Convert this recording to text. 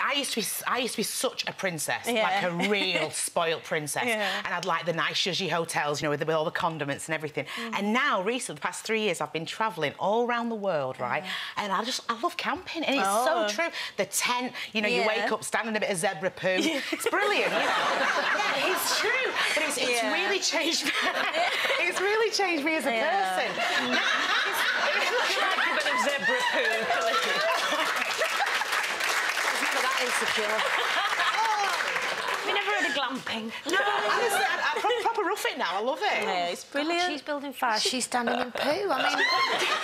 I used to be I used to be such a princess, Yeah. like a real spoilt princess. Yeah. And I'd like the nice zhuzhy hotels, you know, with, with all the condiments and everything. Mm. And now, recently, the past three years, I've been travelling all around the world, right? And I just I love camping, and it's Oh. so true. The tent, you know, you wake up standing a bit of zebra poo. It's brilliant. You know? yeah, it's true. But it's, it's Yeah. really changed. me. it's really changed me as a Yeah. person. Now, it's- a bit of zebra poo. Never that insecure. we never had a glamping. no, honestly, I, I proper, proper rough it now. I love it. Yeah, it's brilliant. She's building fires. She's standing in poo. I mean,